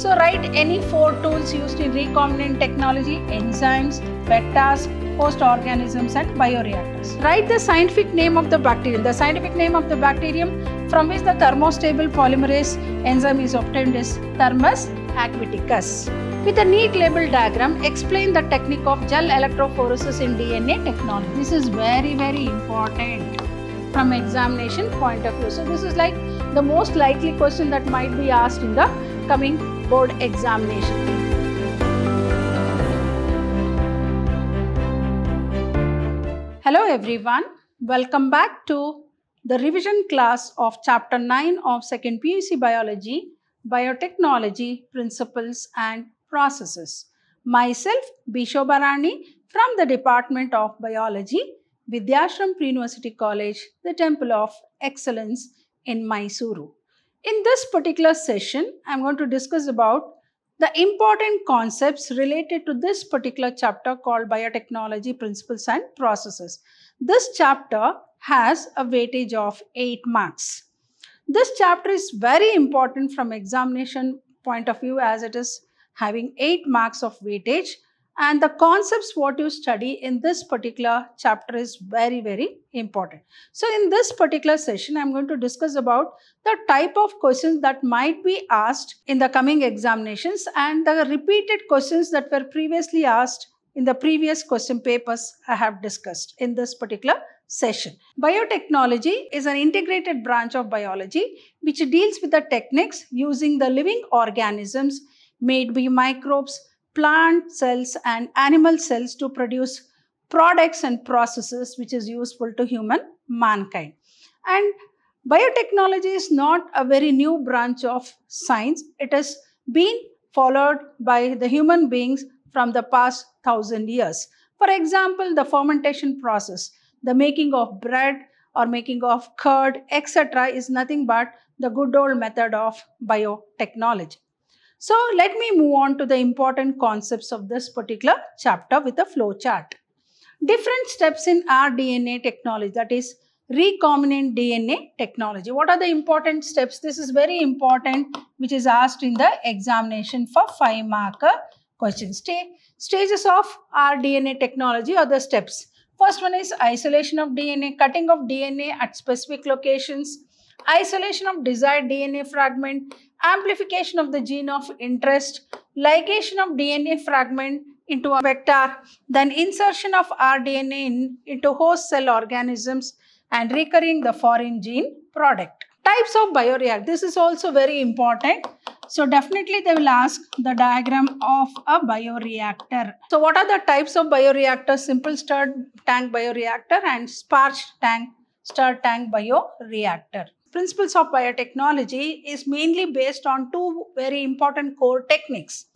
So write any four tools used in recombinant technology, enzymes, vectors, host organisms and bioreactors. Write the scientific name of the bacterium. The scientific name of the bacterium from which the thermostable polymerase enzyme is obtained is Thermus aquaticus. With a neat label diagram, explain the technique of gel electrophoresis in DNA technology. This is very very important from examination point of view. So this is like the most likely question that might be asked in the coming board examination. Hello everyone, welcome back to the revision class of chapter 9 of second PUC biology, biotechnology, principles and processes. Myself Bishobha Rani from the Department of Biology, Vidhyaashram Pre-University College, the Temple of Excellence in Mysuru. In this particular session, I'm going to discuss about the important concepts related to this particular chapter called Biotechnology Principles and Processes. This chapter has a weightage of 8 marks. This chapter is very important from examination point of view as it is having 8 marks of weightage and the concepts what you study in this particular chapter is very very important. So in this particular session i'm going to discuss about the type of questions that might be asked in the coming examinations and the repeated questions that were previously asked in the previous question papers i have discussed in this particular session. Biotechnology is an integrated branch of biology which deals with the techniques using the living organisms made by microbes plant cells and animal cells to produce products and processes which is useful to human mankind. And biotechnology is not a very new branch of science. It has been followed by the human beings from the past thousand years. For example, the fermentation process, the making of bread or making of curd, etc., is nothing but the good old method of biotechnology. So let me move on to the important concepts of this particular chapter with a flow chart. Different steps in rDNA technology that is recombinant DNA technology. What are the important steps? This is very important which is asked in the examination for 5 marker question. questions. stages of rDNA technology are the steps. First one is isolation of DNA, cutting of DNA at specific locations, isolation of desired DNA fragment, amplification of the gene of interest, ligation of DNA fragment into a vector, then insertion of rDNA in, into host cell organisms and recurring the foreign gene product. Types of bioreactor. This is also very important. So definitely they will ask the diagram of a bioreactor. So what are the types of bioreactors? Simple stirred tank bioreactor and sparge tank stirred tank bioreactor principles of biotechnology is mainly based on two very important core techniques.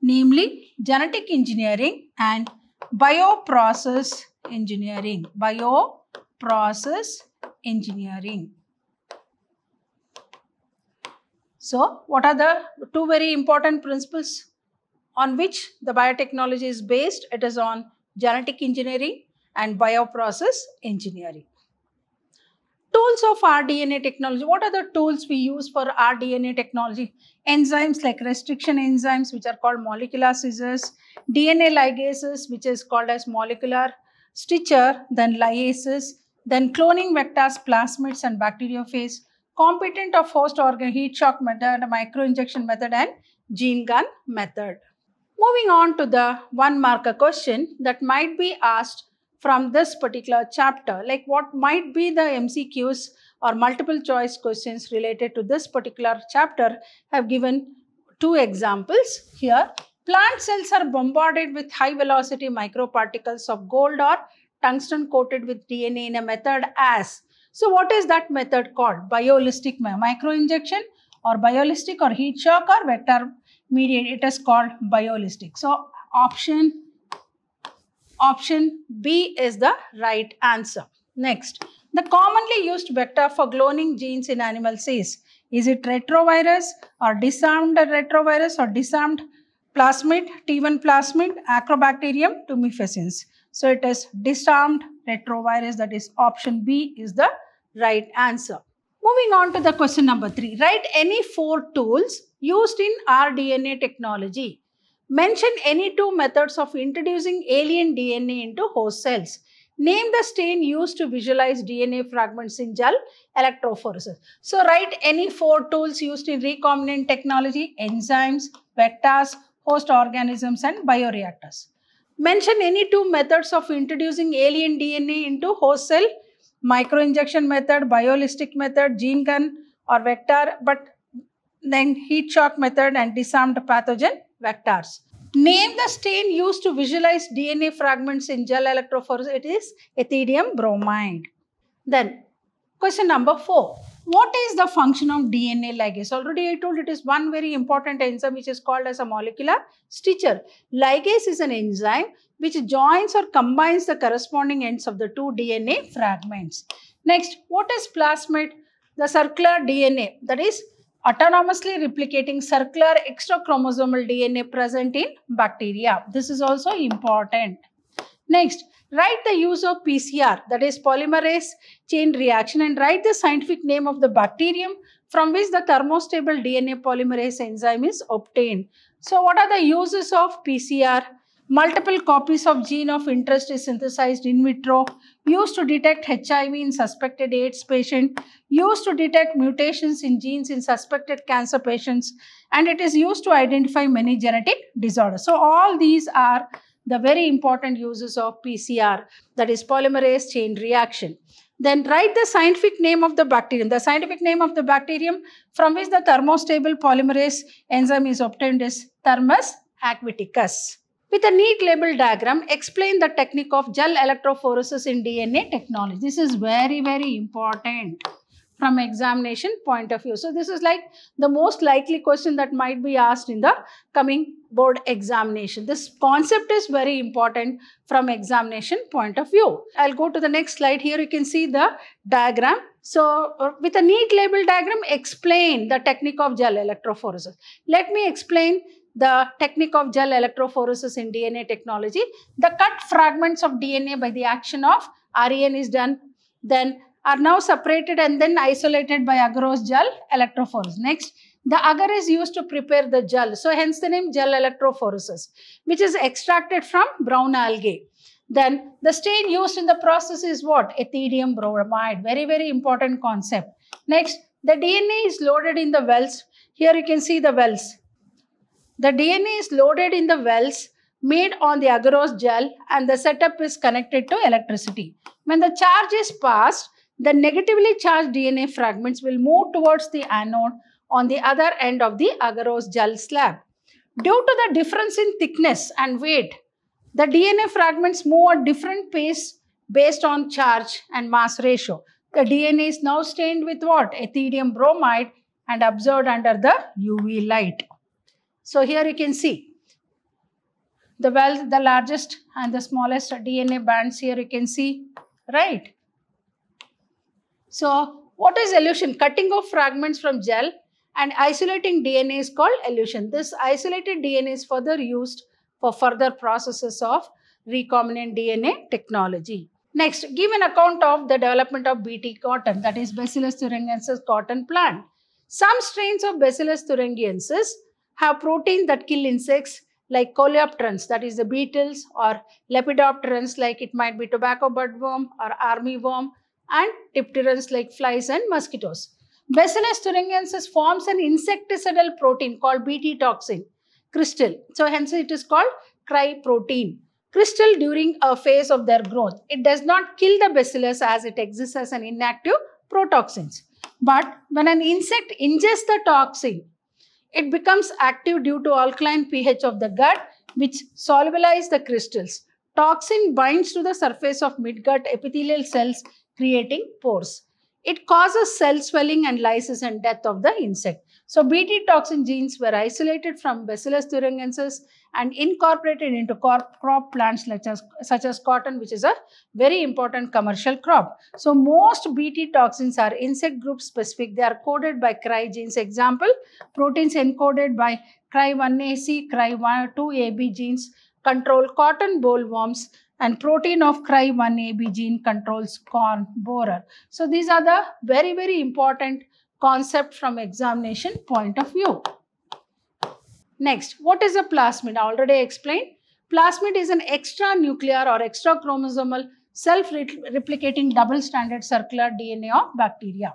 Namely, genetic engineering and bioprocess engineering. Bioprocess engineering. So, what are the two very important principles on which the biotechnology is based? It is on genetic engineering and bioprocess engineering. Tools of rDNA technology. What are the tools we use for rDNA technology? Enzymes like restriction enzymes, which are called molecular scissors, DNA ligases, which is called as molecular stitcher, then lyases, then cloning vectors, plasmids, and bacteriophage, competent of host organ heat shock method, microinjection method, and gene gun method. Moving on to the one marker question that might be asked from this particular chapter, like what might be the MCQs or multiple choice questions related to this particular chapter have given two examples here. Plant cells are bombarded with high velocity microparticles of gold or tungsten coated with DNA in a method as. So what is that method called? Biolistic microinjection or biolistic or heat shock or vector mediate. It is called biolistic. So option Option B is the right answer. Next, the commonly used vector for cloning genes in animals is, is it retrovirus or disarmed retrovirus or disarmed plasmid, Ti plasmid, Agrobacterium tumefaciens. So it is disarmed retrovirus that is option B is the right answer. Moving on to the question number three. Write any four tools used in rDNA technology. Mention any two methods of introducing alien DNA into host cells. Name the stain used to visualize DNA fragments in gel electrophoresis. So write any four tools used in recombinant technology, enzymes, vectors, host organisms and bioreactors. Mention any two methods of introducing alien DNA into host cell, microinjection method, biolistic method, gene gun or vector, but then heat shock method and disarmed pathogen vectors. Name the stain used to visualize DNA fragments in gel electrophoresis. It is ethidium bromide. Then question number four. What is the function of DNA ligase? Already I told it is one very important enzyme which is called as a molecular stitcher. Ligase is an enzyme which joins or combines the corresponding ends of the two DNA fragments. Next, what is plasmid? The circular DNA that is autonomously replicating circular extrachromosomal DNA present in bacteria. This is also important. Next, write the use of PCR that is polymerase chain reaction and write the scientific name of the bacterium from which the thermostable DNA polymerase enzyme is obtained. So what are the uses of PCR? Multiple copies of gene of interest is synthesized in vitro, used to detect HIV in suspected AIDS patient, used to detect mutations in genes in suspected cancer patients, and it is used to identify many genetic disorders. So all these are the very important uses of PCR, that is polymerase chain reaction. Then write the scientific name of the bacterium. The scientific name of the bacterium from which the thermostable polymerase enzyme is obtained is Thermus aquaticus. With a neat label diagram, explain the technique of gel electrophoresis in DNA technology. This is very, very important from examination point of view. So this is like the most likely question that might be asked in the coming board examination. This concept is very important from examination point of view. I'll go to the next slide. Here you can see the diagram. So uh, with a neat label diagram, explain the technique of gel electrophoresis. Let me explain the technique of gel electrophoresis in DNA technology. The cut fragments of DNA by the action of REN is done. Then are now separated and then isolated by agarose gel electrophoresis. Next, the agar is used to prepare the gel. So hence the name gel electrophoresis, which is extracted from brown algae. Then the stain used in the process is what? Ethidium bromide. Very, very important concept. Next, the DNA is loaded in the wells. Here you can see the wells. The DNA is loaded in the wells made on the agarose gel and the setup is connected to electricity. When the charge is passed, the negatively charged DNA fragments will move towards the anode on the other end of the agarose gel slab. Due to the difference in thickness and weight, the DNA fragments move at different pace based on charge and mass ratio. The DNA is now stained with what? Ethidium bromide and observed under the UV light. So here you can see the well, the largest and the smallest DNA bands here you can see, right? So what is elution? Cutting off fragments from gel and isolating DNA is called elution. This isolated DNA is further used for further processes of recombinant DNA technology. Next, give an account of the development of BT cotton, that is Bacillus thuringiensis cotton plant. Some strains of Bacillus thuringiensis have proteins that kill insects like coleopterans, that is the beetles, or lepidopterans, like it might be tobacco budworm or armyworm, and dipterans like flies and mosquitoes. Bacillus thuringiensis forms an insecticidal protein called Bt toxin crystal. So hence it is called cry protein. Crystal during a phase of their growth. It does not kill the bacillus as it exists as an inactive protoxins. But when an insect ingests the toxin, it becomes active due to alkaline pH of the gut which solubilize the crystals. Toxin binds to the surface of midgut epithelial cells creating pores. It causes cell swelling and lysis and death of the insect. So Bt toxin genes were isolated from Bacillus thuringiensis and incorporated into crop plants such as, such as cotton which is a very important commercial crop. So most Bt toxins are insect group specific. They are coded by CRY genes. Example, proteins encoded by CRY1AC, CRY2AB genes control cotton bollworms, and protein of Cry1AB gene controls corn borer. So these are the very, very important concept from examination point of view. Next, what is a plasmid? I already explained. Plasmid is an extra nuclear or extra chromosomal self-replicating double-stranded circular DNA of bacteria.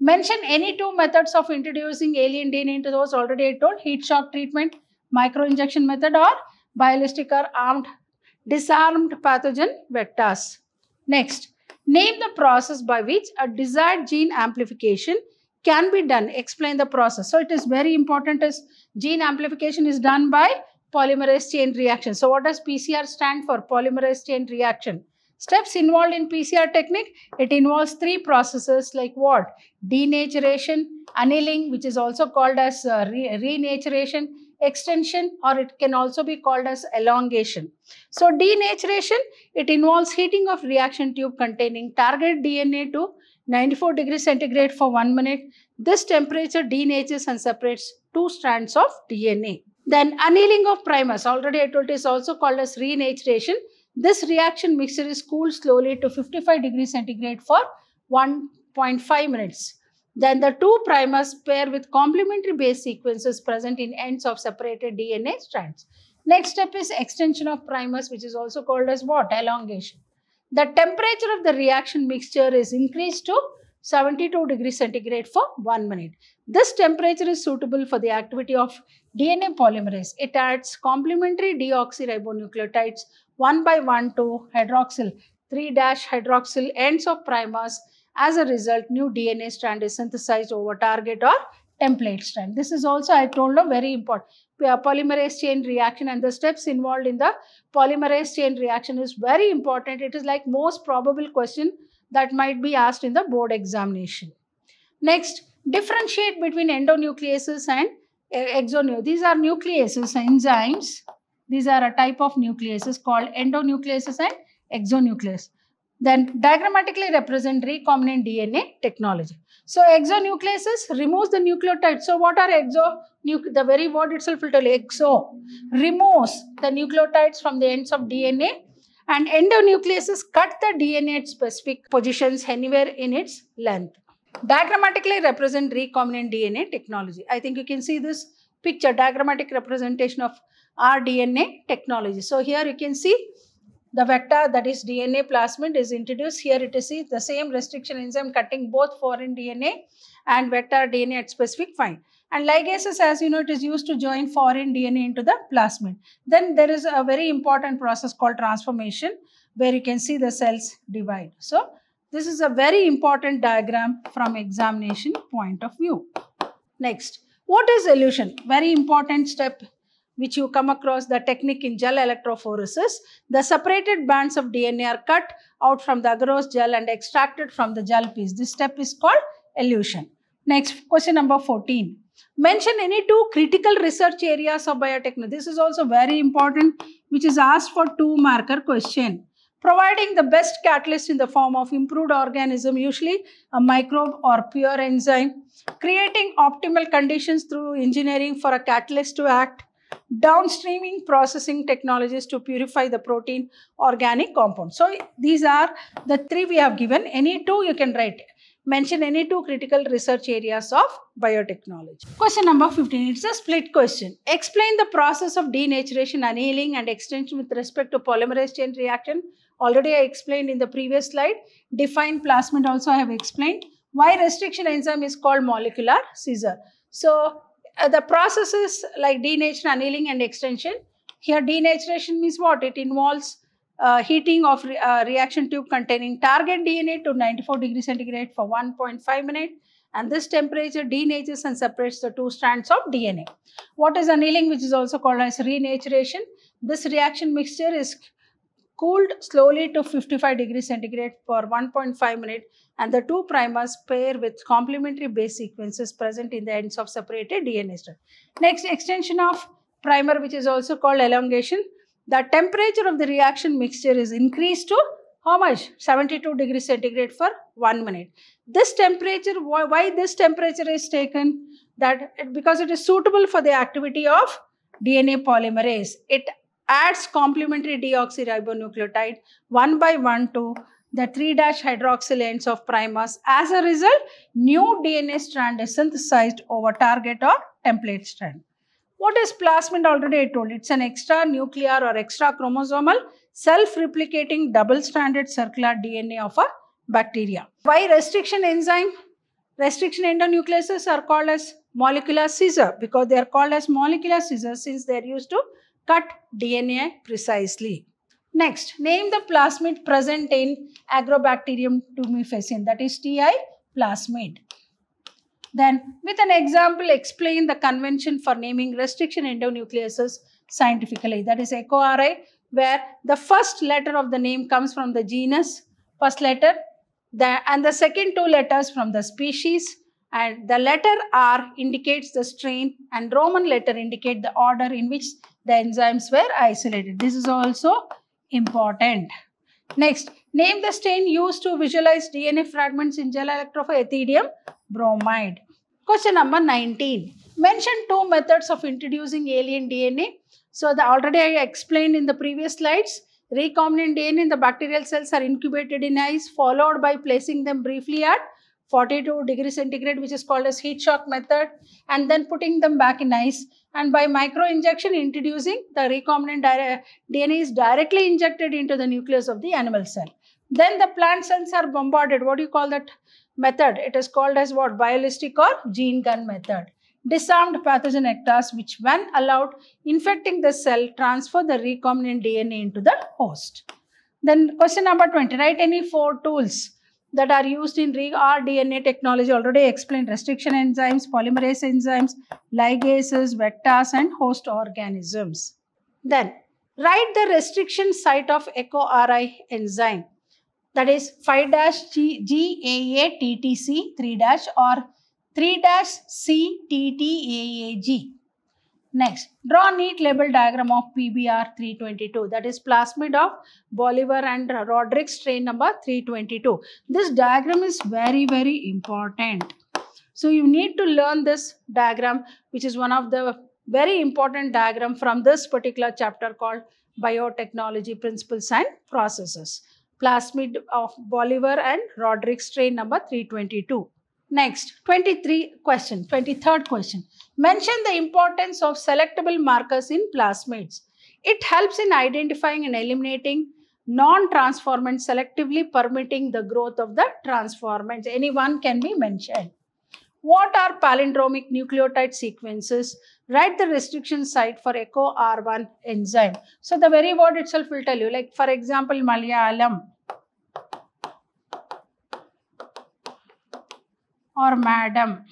Mention any two methods of introducing alien DNA into those already I told, heat shock treatment, microinjection method or ballistic or armed disarmed pathogen vectors. Next, name the process by which a desired gene amplification can be done. Explain the process. So it is very important as gene amplification is done by polymerase chain reaction. So what does PCR stand for? Polymerase chain reaction. Steps involved in PCR technique, it involves three processes like what? Denaturation, annealing, which is also called as uh, re renaturation, extension, or it can also be called as elongation. So denaturation, it involves heating of reaction tube containing target DNA to 94 degrees centigrade for one minute. This temperature denatures and separates two strands of DNA. Then annealing of primers, already I told is also called as renaturation. This reaction mixture is cooled slowly to 55 degrees centigrade for 1.5 minutes. Then the two primers pair with complementary base sequences present in ends of separated DNA strands. Next step is extension of primers which is also called as what? Elongation. The temperature of the reaction mixture is increased to 72 degrees centigrade for 1 minute. This temperature is suitable for the activity of DNA polymerase. It adds complementary deoxyribonucleotides 1 by 1 to hydroxyl 3 hydroxyl ends of primers. As a result, new DNA strand is synthesized over target or template strand. This is also, I told you, very important. Polymerase chain reaction and the steps involved in the polymerase chain reaction is very important. It is like most probable question that might be asked in the board examination. Next, differentiate between endonucleases and exonucleases. These are nucleases, enzymes. These are a type of nucleases called endonucleases and exonucleases. Then diagrammatically represent recombinant DNA technology. So exonucleases removes the nucleotide. So what are exo? the very word itself will tell exo removes the nucleotides from the ends of DNA and endonucleases cut the DNA at specific positions anywhere in its length. Diagrammatically represent recombinant DNA technology. I think you can see this picture, diagrammatic representation of rDNA technology. So here you can see the vector that is DNA plasmid is introduced. Here it is the same restriction enzyme cutting both foreign DNA and vector DNA at specific find. And ligases as you know it is used to join foreign DNA into the plasmid. Then there is a very important process called transformation where you can see the cells divide. So this is a very important diagram from examination point of view. Next, what is elution? Very important step which you come across the technique in gel electrophoresis. The separated bands of DNA are cut out from the agarose gel and extracted from the gel piece. This step is called elution. Next, question number 14. Mention any two critical research areas of biotechnology. This is also very important, which is asked for two marker question. Providing the best catalyst in the form of improved organism, usually a microbe or pure enzyme. Creating optimal conditions through engineering for a catalyst to act downstreaming processing technologies to purify the protein organic compound. So these are the three we have given. Any two you can write. Mention any two critical research areas of biotechnology. Question number 15. It's a split question. Explain the process of denaturation, annealing and extension with respect to polymerase chain reaction. Already I explained in the previous slide. Define plasmid also I have explained. Why restriction enzyme is called molecular scissor. So uh, the processes like denaturation, annealing and extension. Here denaturation means what? It involves uh, heating of re uh, reaction tube containing target DNA to 94 degrees centigrade for 1.5 minutes and this temperature denatures and separates the two strands of DNA. What is annealing which is also called as renaturation? This reaction mixture is cooled slowly to 55 degrees centigrade for 1.5 minutes and the two primers pair with complementary base sequences present in the ends of separated DNA strand. Next, extension of primer which is also called elongation. The temperature of the reaction mixture is increased to how much? 72 degrees centigrade for 1 minute. This temperature, why, why this temperature is taken? That it, because it is suitable for the activity of DNA polymerase. It adds complementary deoxyribonucleotide one by one to the 3 hydroxyl ends of primers. As a result, new DNA strand is synthesized over target or template strand. What is plasmid already I told? It's an extra nuclear or extra chromosomal self-replicating double-stranded circular DNA of a bacteria. Why restriction enzyme? Restriction endonucleases are called as molecular scissor because they are called as molecular scissors since they are used to cut DNA precisely. Next, name the plasmid present in Agrobacterium tumefaciens that is TI plasmid. Then with an example explain the convention for naming restriction endonucleases scientifically that is EcoRI where the first letter of the name comes from the genus first letter the, and the second two letters from the species and the letter R indicates the strain and Roman letter indicate the order in which the enzymes were isolated. This is also important. Next, name the stain used to visualize DNA fragments in gel electrophorethidium bromide. Question number 19. Mention two methods of introducing alien DNA. So, the already I explained in the previous slides. Recombinant DNA in the bacterial cells are incubated in ice followed by placing them briefly at 42 degrees centigrade which is called as heat shock method and then putting them back in ice and by micro injection introducing the recombinant DNA is directly injected into the nucleus of the animal cell. Then the plant cells are bombarded. What do you call that method? It is called as what? Biolistic or gene gun method. Disarmed pathogen ectars which when allowed infecting the cell transfer the recombinant DNA into the host. Then question number 20. Write any four tools that are used in rDNA technology already explained restriction enzymes, polymerase enzymes, ligases, vectors and host organisms. Then write the restriction site of EcoRI enzyme that is 5-GAA-TTC 3- or 3-CTTAAG. Next, draw neat label diagram of PBR 322 that is plasmid of Bolivar and Roderick strain number 322. This diagram is very very important. So you need to learn this diagram which is one of the very important diagram from this particular chapter called biotechnology principles and processes. Plasmid of Bolivar and Roderick strain number 322. Next, 23 question, 23rd question. Mention the importance of selectable markers in plasmids. It helps in identifying and eliminating non-transformants selectively permitting the growth of the transformants. Anyone can be mentioned. What are palindromic nucleotide sequences? Write the restriction site for EcoRI enzyme. So the very word itself will tell you like for example Malayalam or madam.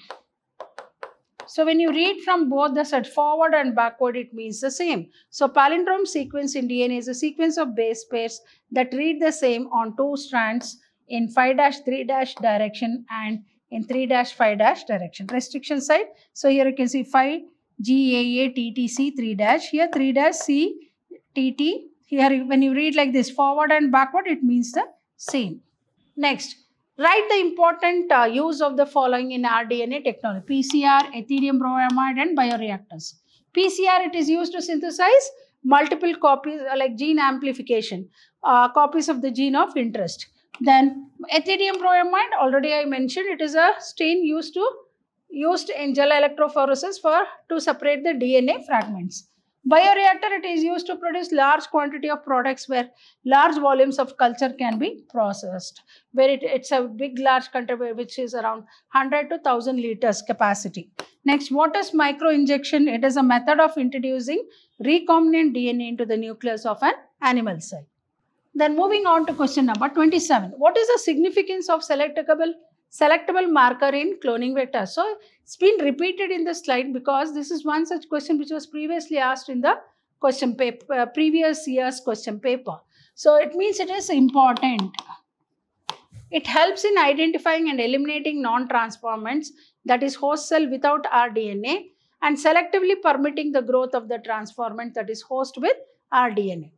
So when you read from both the side forward and backward, it means the same. So palindrome sequence in DNA is a sequence of base pairs that read the same on two strands in 5-3- direction and in 3-5- direction. Restriction side. So here you can see 5 GAA TTC 3- here 3- CTT. Here when you read like this forward and backward, it means the same. Next, Write the important uh, use of the following in rDNA technology. PCR, Ethidium bromide and bioreactors. PCR, it is used to synthesize multiple copies uh, like gene amplification, uh, copies of the gene of interest. Then Ethidium bromide, already I mentioned, it is a stain used to used in gel electrophoresis for to separate the DNA fragments. Bioreactor, it is used to produce large quantity of products where large volumes of culture can be processed. Where it, it's a big large container which is around 100 to 1000 liters capacity. Next, what is microinjection? It is a method of introducing recombinant DNA into the nucleus of an animal cell. Then moving on to question number 27. What is the significance of selectable selectable marker in cloning vector. So it's been repeated in the slide because this is one such question which was previously asked in the question paper, uh, previous year's question paper. So it means it is important. It helps in identifying and eliminating non-transformants that is host cell without rDNA and selectively permitting the growth of the transformant that is host with rDNA.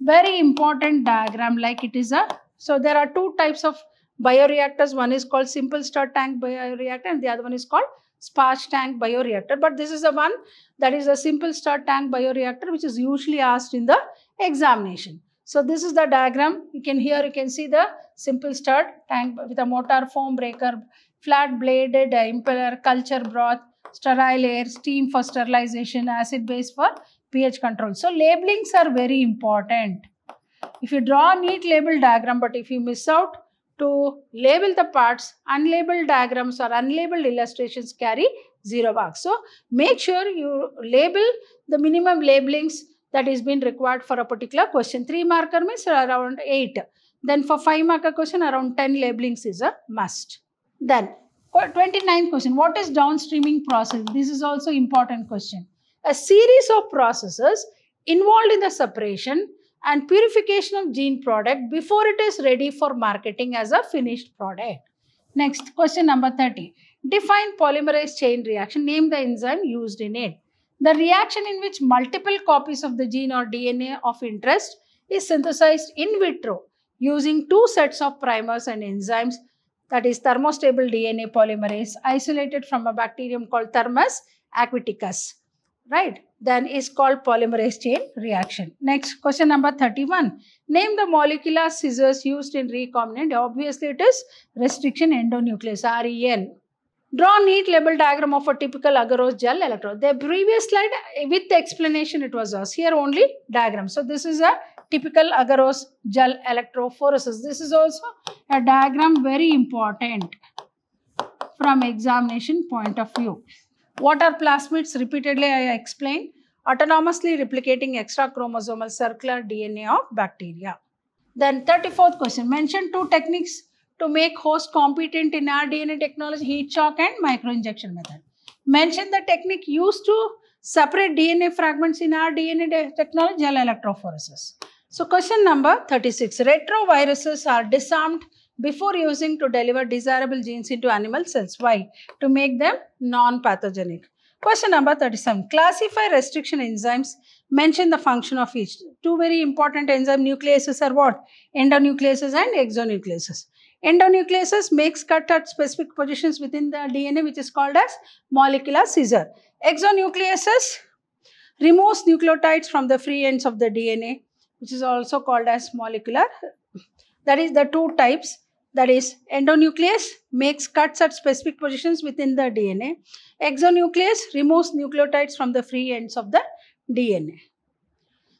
Very important diagram like it is a, so there are two types of bioreactors. One is called simple stir tank bioreactor and the other one is called sparge tank bioreactor. But this is the one that is a simple start tank bioreactor which is usually asked in the examination. So this is the diagram. You can here you can see the simple start tank with a motor foam breaker, flat bladed uh, impeller, culture broth, sterile air, steam for sterilization, acid base for pH control. So labelings are very important. If you draw a neat label diagram, but if you miss out to label the parts, unlabeled diagrams or unlabeled illustrations carry zero marks. So make sure you label the minimum labelings that is being required for a particular question. 3 marker means around 8. Then for 5 marker question around 10 labelings is a must. Then 29th question, what is downstreaming process? This is also important question. A series of processes involved in the separation and purification of gene product before it is ready for marketing as a finished product. Next, question number 30. Define polymerase chain reaction. Name the enzyme used in it. The reaction in which multiple copies of the gene or DNA of interest is synthesized in vitro using two sets of primers and enzymes that is thermostable DNA polymerase isolated from a bacterium called Thermus aquaticus right. Then is called polymerase chain reaction. Next question number 31 name the molecular scissors used in recombinant. Obviously it is restriction endonuclease ren draw neat label diagram of a typical agarose gel electrode. The previous slide eh, with the explanation it was us. Here only diagram. So this is a typical agarose gel electrophoresis. This is also a diagram very important from examination point of view what are plasmids? Repeatedly I explained. Autonomously replicating extra chromosomal circular DNA of bacteria. Then 34th question. Mention two techniques to make host competent in rDNA technology, heat shock and microinjection method. Mention the technique used to separate DNA fragments in rDNA technology, gel electrophoresis. So question number 36. Retroviruses are disarmed before using to deliver desirable genes into animal cells. Why? To make them non-pathogenic. Question number 37. Classify restriction enzymes. Mention the function of each. Two very important enzyme nucleases are what? Endonucleases and exonucleases. Endonucleases makes cut at specific positions within the DNA which is called as molecular scissor. Exonucleases removes nucleotides from the free ends of the DNA which is also called as molecular. That is the two types that is endonuclease makes cuts at specific positions within the DNA. Exonuclease removes nucleotides from the free ends of the DNA.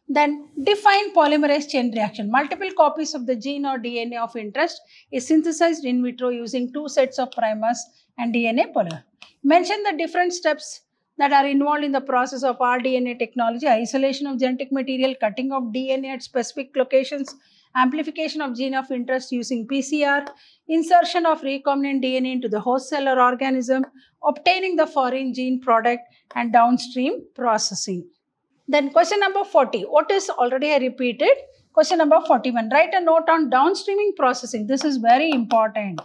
Then define polymerase chain reaction. Multiple copies of the gene or DNA of interest is synthesized in vitro using two sets of primers and DNA polymer. Mention the different steps that are involved in the process of rDNA technology, isolation of genetic material, cutting of DNA at specific locations, amplification of gene of interest using PCR, insertion of recombinant DNA into the host cell or organism, obtaining the foreign gene product and downstream processing. Then question number 40, what is already I repeated? Question number 41, write a note on downstreaming processing. This is very important.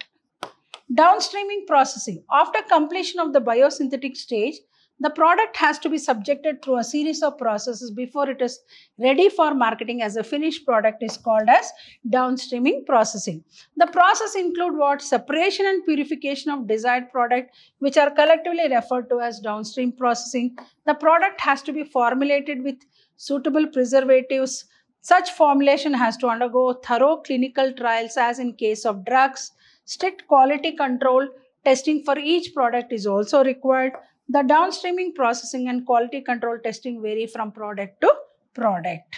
Downstreaming processing. After completion of the biosynthetic stage, the product has to be subjected through a series of processes before it is ready for marketing as a finished product is called as downstreaming processing. The process include what? Separation and purification of desired product which are collectively referred to as downstream processing. The product has to be formulated with suitable preservatives. Such formulation has to undergo thorough clinical trials as in case of drugs. Strict quality control testing for each product is also required. The downstreaming processing and quality control testing vary from product to product.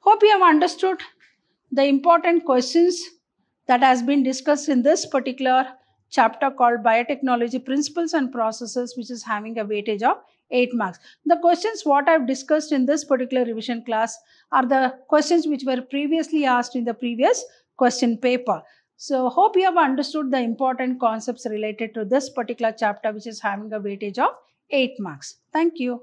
Hope you have understood the important questions that has been discussed in this particular chapter called Biotechnology Principles and Processes which is having a weightage of 8 marks. The questions what I have discussed in this particular revision class are the questions which were previously asked in the previous question paper. So hope you have understood the important concepts related to this particular chapter which is having a weightage of 8 marks. Thank you.